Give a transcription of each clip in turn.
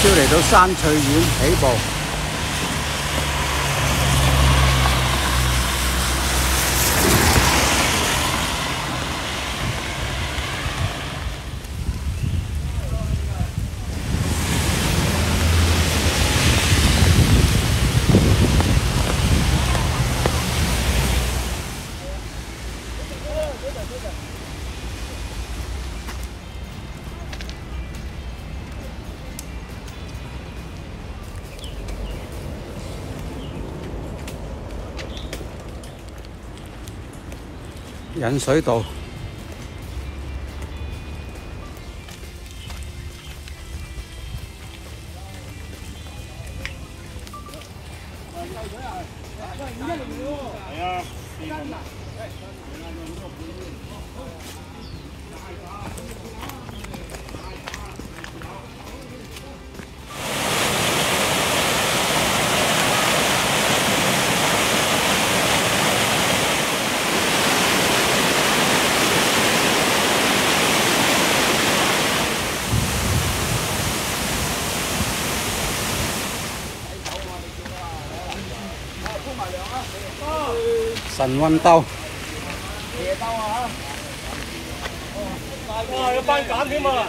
朝嚟到山翠苑起步。引水道。神运斗，哇！有班减添啊！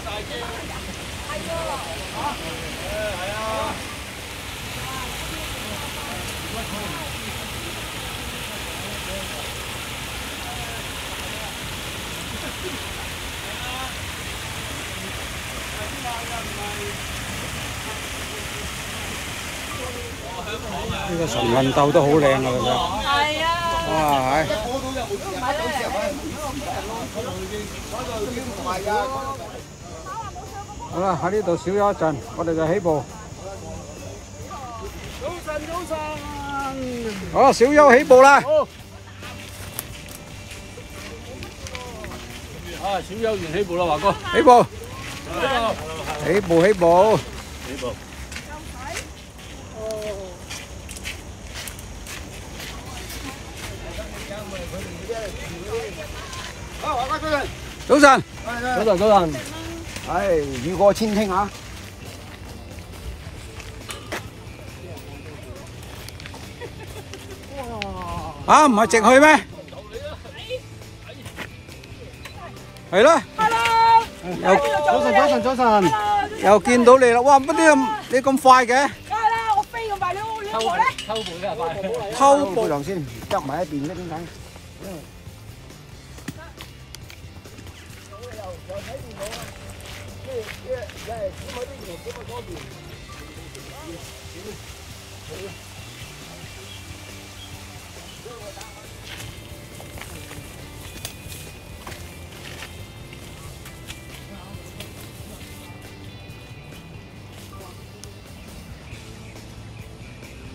呢个神运斗都好靓啊！其实， 系啊，哇系，好啦，喺呢度少咗一阵，我哋就起步。早晨，早晨。好啦，小优起步啦！好。啊！小优完起步啦，华哥。起步，起步。起步，起步。 早晨，早晨，早晨。唉，雨过天青啊！啊唔系直去咩？系咯， Hello，又早晨，早晨，早晨。又见到你啦！哇，乜啲咁你咁快嘅？梗系啦，我飞咁快，你你我咧？偷步嘅快。偷步背囊先，执埋一边咧，点解？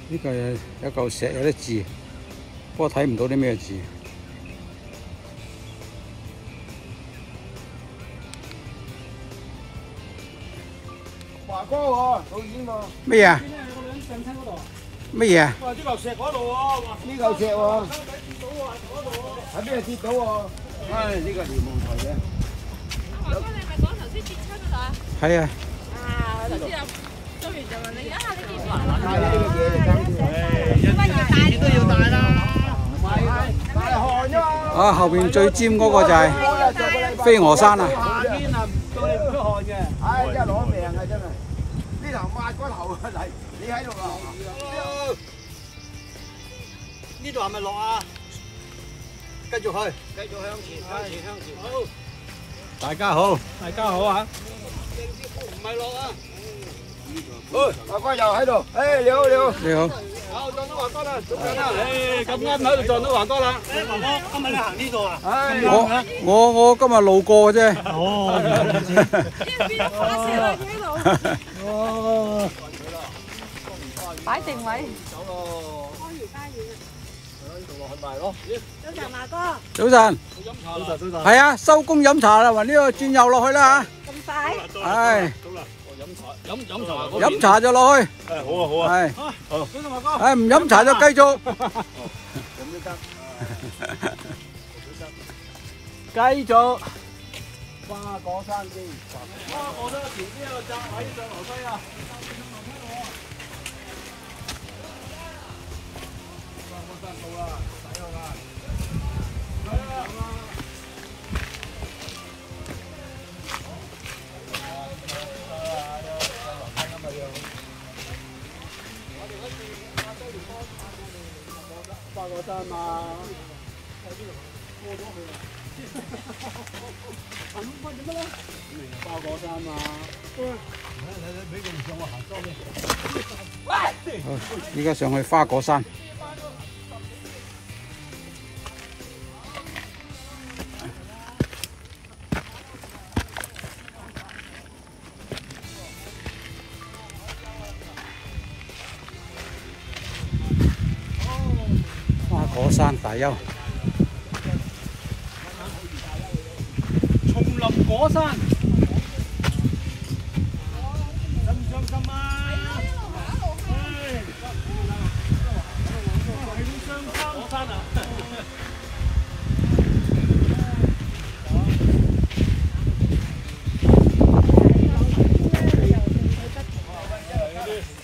呢個有嚿石有啲字，不過睇唔到啲咩字。華哥喎，導演喎，咩嘢啊？咩嘢啊？哇！啲嚿石嗰度喎，呢嚿石喎，喺邊度跌到喎？唉，呢個瞭望台嘅。華哥，你咪講頭先跌親嗰度啊？係啊，啊，頭先啊，做完就問你啊，你見唔見帶呢個嘢嚟跟住。乜要帶都要帶啦。大汗啫嘛。啊後邊最尖嗰個就係飛鵝山啊！嚟，你喺度啊？呢度系咪落啊？继续去，继续向前，向前，向前。好，大家好，大家好啊！唔系落啊！华哥又喺度，诶你好你好。你好。好，撞到华哥啦，捉紧啦！诶，咁啱喺度撞到华哥啦！诶，华哥，今日你行呢度啊？唉，我我我今日路过嘅啫。哦，边个发射啊？喺度哦， 摆定位。走咯，喺呢度落去卖咯。早晨，华哥，早晨，饮茶啦，早晨。系啊，收工饮茶啦，云呢个转右落去啦咁快？吓。唉，到啦，我饮茶，饮饮茶嗰边。饮茶就落去。诶，好啊，好啊。系，好，早晨华哥。唉唔饮茶就继续。继续。花果山先。哇！我都前边有个站位上楼梯啊！ 花果山嘛，花果山嘛，好，依家上去花果山。花果山大丘，丛林果山，辛唔伤心啊？唉，系好伤心。果山啊！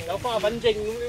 有花粉症咁样啊！干林。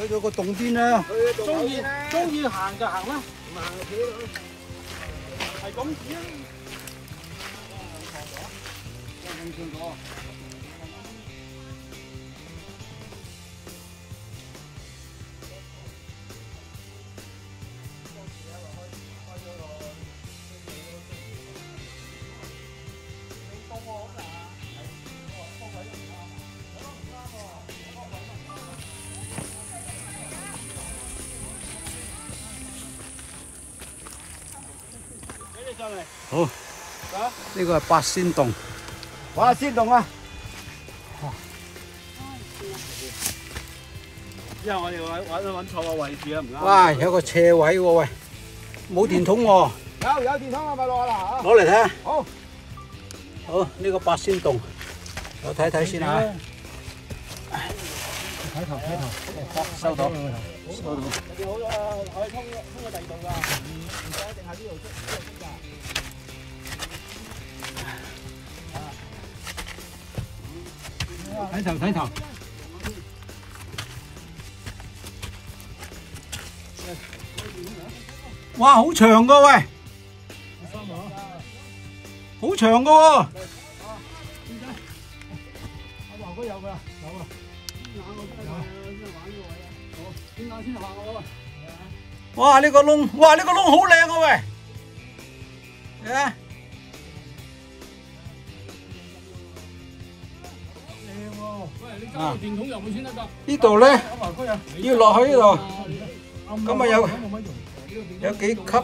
去到个洞边啦，中意中意行就行啦，唔行就企咯，系咁 止啦。好，呢个系八仙洞。哇！先洞啊！因为我哋揾揾揾错个位置啊，唔啱。哇，有个斜位喎，喂，冇电筒喎，有有电筒啊，咪落啦吓。攞嚟睇下。好，好，呢个八仙洞，我睇睇先啊。睇头睇头，收到， 收到。你好啦，可以通通過第二度㗎，唔唔使一定喺呢度出呢度出㗎。睇頭睇頭。哇，好長噶喂，好長噶喎。哇，呢个窿，哇，呢个窿好靓啊喂。睇下，靓喎！喂，你啊揸电筒入去先得㗎。呢度咧阿华哥有。要落去呢度，咁啊有冇乜用。有几级，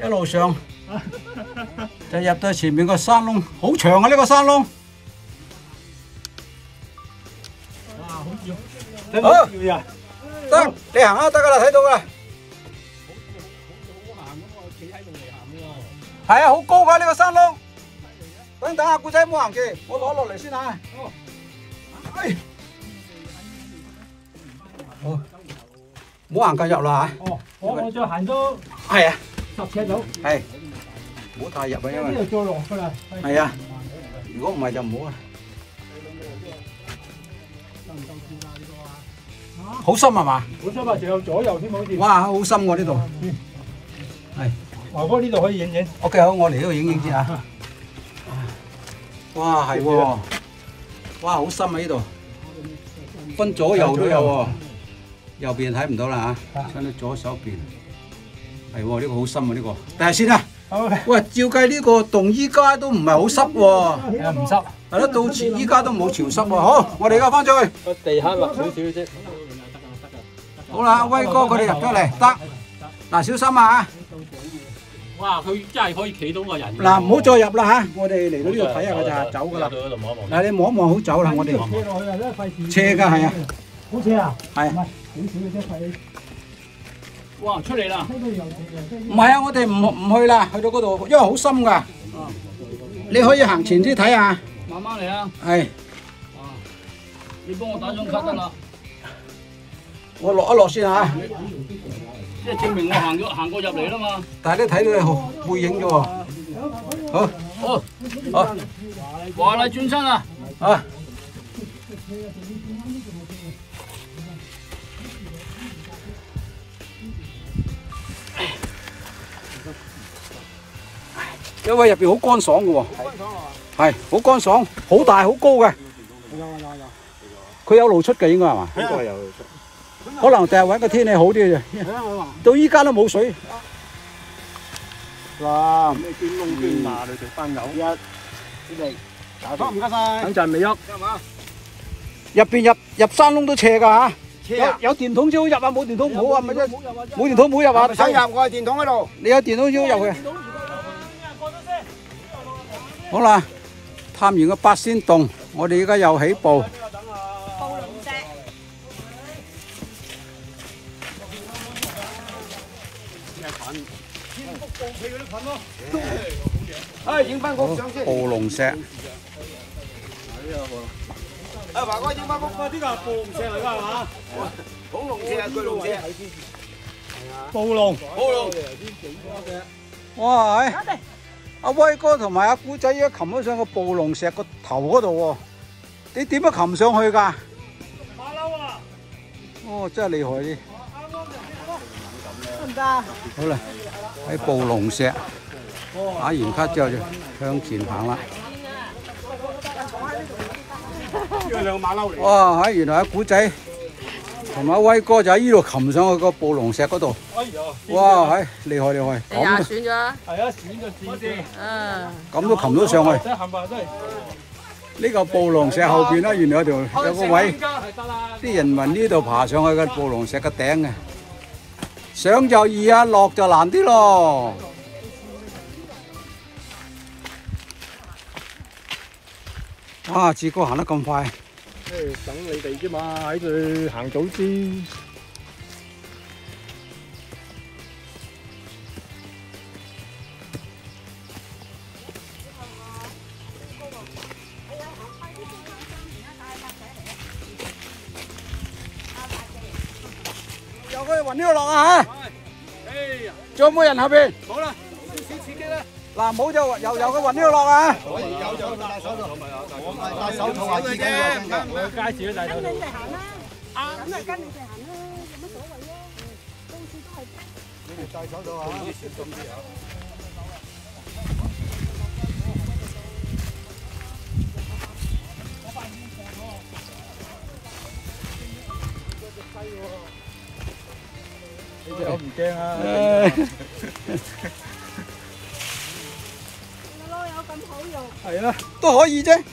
一路上就入到前面个山窿，好长啊呢个山窿。 ờ tao để hàng á tao cái thấy tôi rồi thấy à hú cô cái này sang luôn tao tao cũng thấy mua hàng kì mua lỗ lột lại xin à mua hàng cái dạo là ờ cho hàng đó hay à sập chết đâu hay mua thay dạo bây giờ hay à gốc mày chồng mua Thank you. 好深係嘛？本身話仲有左右添，好似。哇，好深喎呢度。係華哥呢度可以影影。，OK 好，我嚟呢度影影先啊。哇，係喎，哇，好深啊呢度，分左右都有喎。右邊睇唔到啦嚇，分到左手邊。係喎，呢個好深啊呢個。睇下先啦。好，喂，照計呢個洞依家都唔係好濕喎。又唔濕。係咯，到前依家都冇潮濕喎。好，我哋而家翻出去。個地下滑少少啫。好啦，威哥佢哋入咗嚟，得。嗱，小心啊哇！佢真係可以企到個人。嗱，唔好再入啦嚇，我哋嚟到呢度睇下佢就，走噶啦。嗱，你望一望好走啦，我哋斜落去啊。斜㗎係啊，好斜啊？係唔係，少少嘅啫，費。哇，出嚟啦！唔係啊，我哋唔唔去啦，去到嗰度，因為好深㗎。你可以行前啲睇下，慢慢嚟啊！係你幫我打張卡得啦，我落一落先嚇。即係證明我行咗行過入嚟啦嘛。但係你睇到你背影啫喎。好，好，好，華麗轉身啊！啊！因為入邊好乾爽嘅喎，係好乾爽，好大好高嘅。佢有露出嘅應該係嘛？應該有。可能第日揾個天氣好啲嘅啫。到依家都冇水。嗱，咩捐窿捐罅你哋班友？一，嚟，好唔該晒。等陣未喐，入邊入入山窿都斜㗎嚇。有！有電筒先好入啊，冇電筒唔好啊，咪啫。冇電筒唔好入啊。唔使入，我係電筒喺度。你有電筒先好入嘅。好啦，探完個八仙洞，我哋而家又起步。唉，影翻幅相先。暴龍石，啊，華哥影翻幅。呢個係暴龍石嚟㗎係嘛？恐龍石啊，巨龍石。暴龍。暴龍。哇！阿威哥同埋阿古仔而家擒咗上個暴龍石個頭嗰度喎，你點樣擒上去㗎？馬騮啊！哦，真係厲害啲。得唔得？好啦，喺暴龍石打完卡之後就向前行啦。呢個兩馬騮嚟。哇！喺原來阿古仔同埋阿威哥就喺呢度擒上去個暴龍石嗰度。哎呀！哇！係厲害厲害，咁選咗啊？係啊，閃就閃先。嗯，咁都擒到上去。呢個暴龍石後邊咧，原來有條有個位。啲人民呢度爬上去嘅暴龍石嘅頂嘅。上就易啊，落就难啲咯。哇！志哥行得咁快，诶，等你哋啫嘛，喺度行早啲。 由佢雲呢度落啊嚇！哎呀，仲有冇人後邊？好啦，少少刺激啦。嗱，冇就由由佢雲呢度落啊！可以有有戴手套，我咪戴手套啊，自己嘅。我街市都戴手套。哋行啦，咁啊跟你哋行啦，有乜所謂啊？到處都係。你哋戴手套啊，小心啲啊。你隻狗唔驚啊？咯，有咁好用。係啦，都可以啫。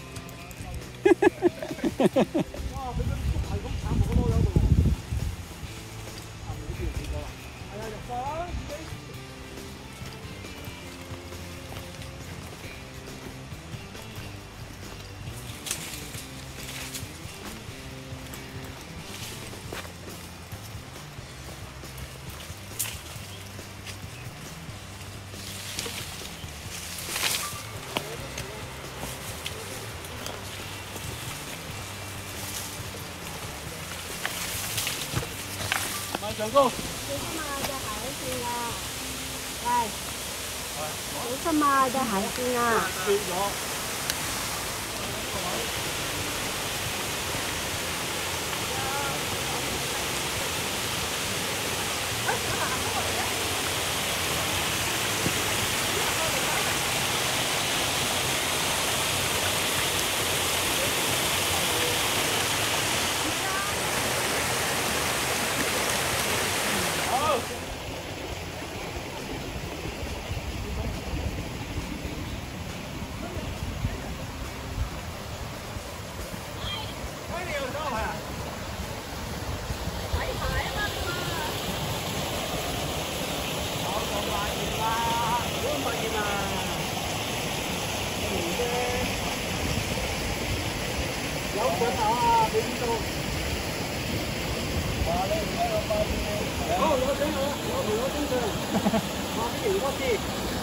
上高。喂，小心啊！来，这是妈的海鲜啊。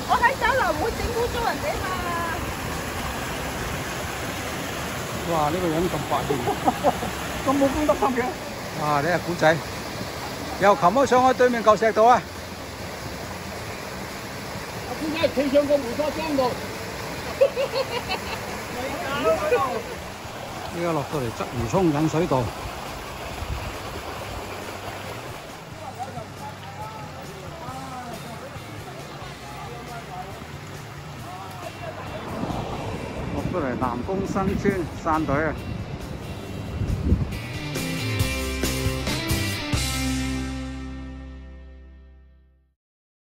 我喺酒楼会整污糟人哋嘛。哇！呢、个人咁发现，咁冇公德心嘅。哇！呢个古仔又擒咗上去对面嚿石度啊！点解企上个梅花桩度？ 依家落到嚟鰂魚涌引水道。落到嚟南豐新村山隊啊！